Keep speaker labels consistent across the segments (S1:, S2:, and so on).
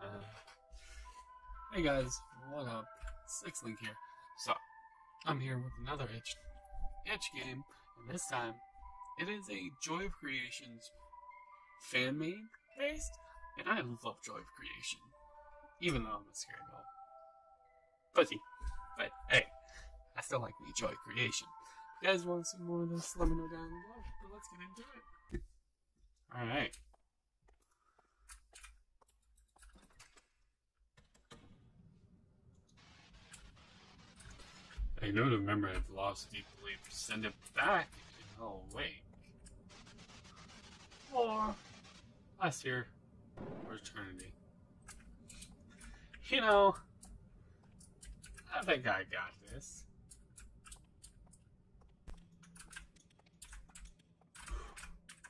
S1: Uh, hey guys, what up? Six Link here. So, I'm here with another itch, itch game, and this time it is a Joy of Creations fan made based, and I love Joy of Creation, even though I'm a scary little pussy. But hey, I still like me Joy of Creation. If you guys want to see more of this? Let me know down below. But let's get into it. All I know the member have lost deep belief. Send it back and I'll wake. Or last year or eternity. You know, I think I got this.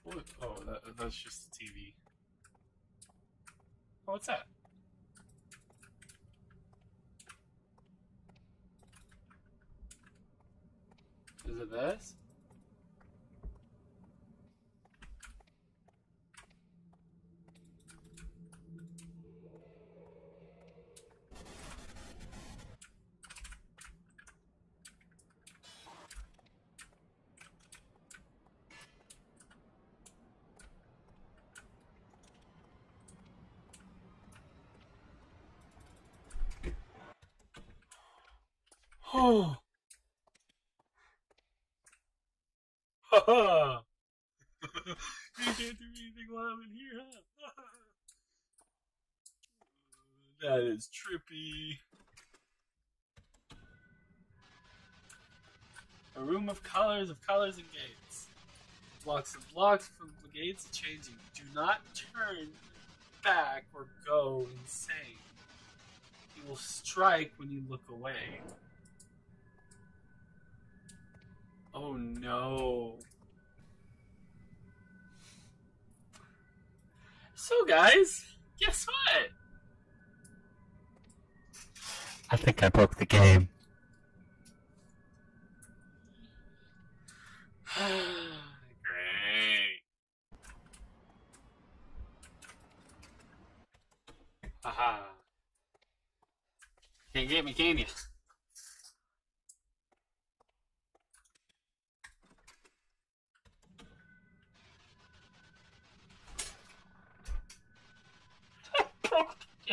S1: What? Oh, that, that's just the TV. Oh, what's that? It this? Oh. You can't do anything while I'm in here, huh? that is trippy. A room of colors, of colors and gates. Blocks and blocks from the gates changing. Do not turn back or go insane. He will strike when you look away. Oh no. So, guys, guess what? I think I broke the game. Great. Haha. Can't get me, can you?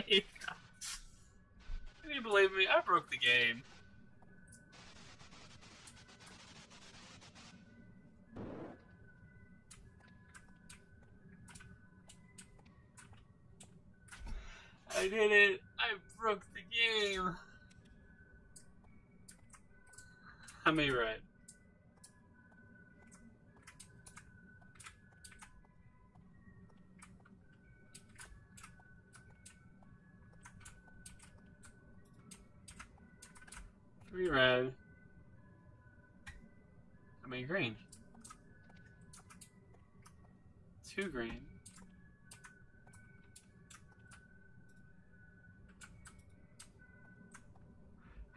S1: Can you believe me? I broke the game. I did it. I broke the game. How many red? Three red. How many green? Two green.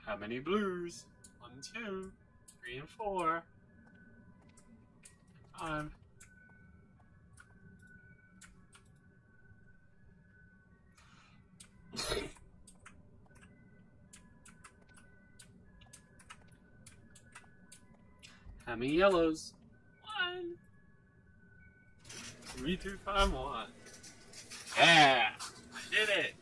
S1: How many blues? One, two, three, and four. Five. How many yellows? One. Three, two, five, one. Yeah! I did it!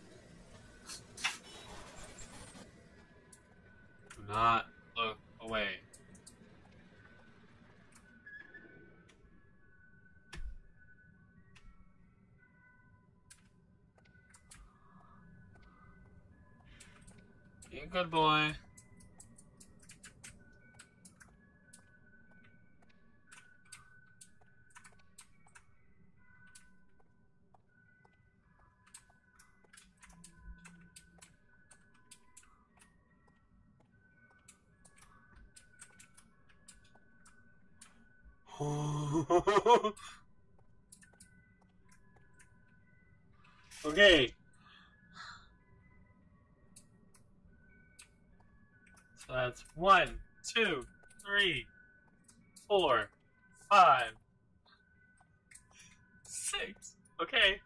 S1: Do not look away. Be a good boy. okay. So that's one, two, three, four, five, six. Okay.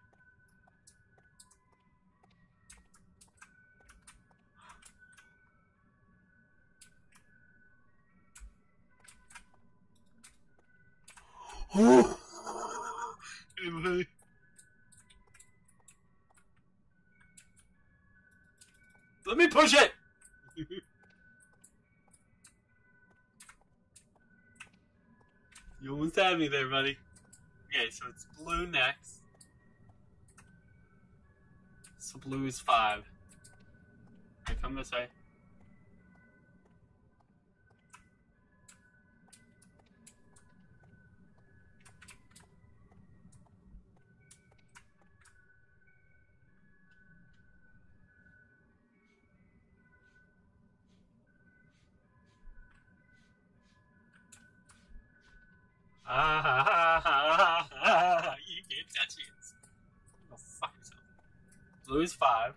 S1: Let me push it! you almost had me there, buddy. Okay, so it's blue next. So blue is five. I come this way. Ah, ha, ha, ha, you can't touch it. Go fuck yourself. Blue is five.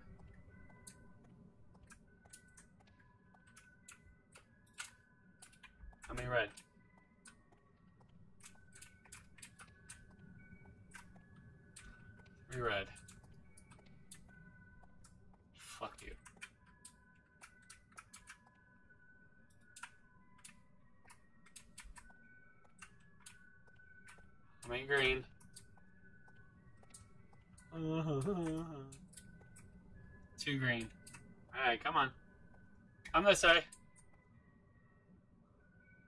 S1: How many red? Three red. Fuck you. Many green? Two green. Alright, come on. I'm this way.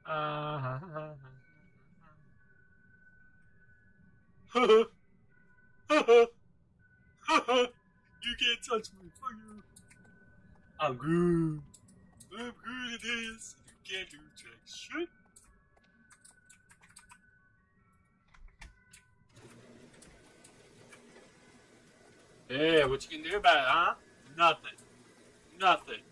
S1: Uh, you can't touch me. Fuck you. I'm good. I'm good at this. You can't do jack shit. Yeah, what you can do about it, huh? Nothing. Nothing.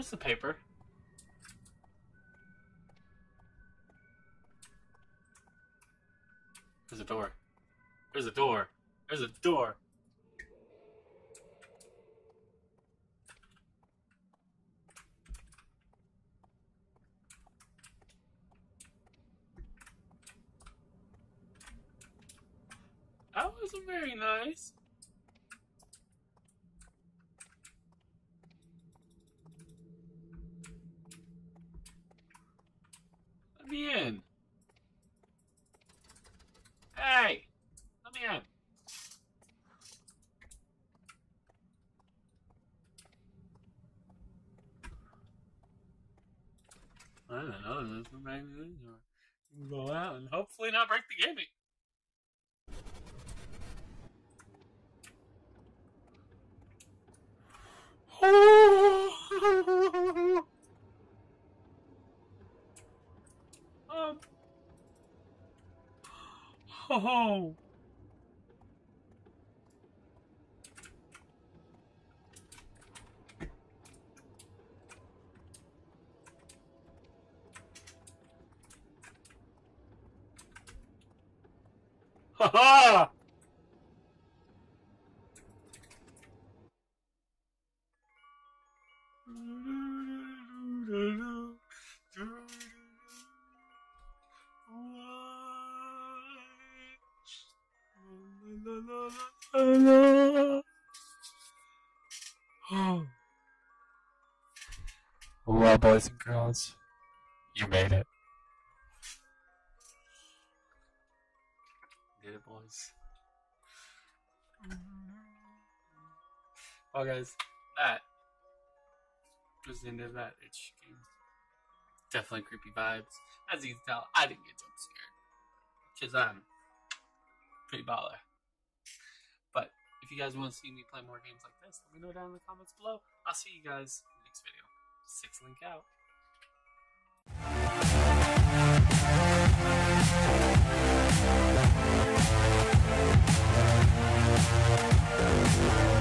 S1: Where's the paper? There's a door. There's a door. There's a door. That wasn't very nice. Let me in. Hey, let me in. I don't know. There's no magazine. You can go out and hopefully not break the gaming. um. Oh. Ha! Well, boys and girls, you made it. It, boys. Mm-hmm. Well, guys, that was the end of that itch game. Definitely creepy vibes. As you can tell, I didn't get jump scared. Because I'm pretty baller. But if you guys want to see me play more games like this, let me know down in the comments below. I'll see you guys in the next video. Six Link out. Thank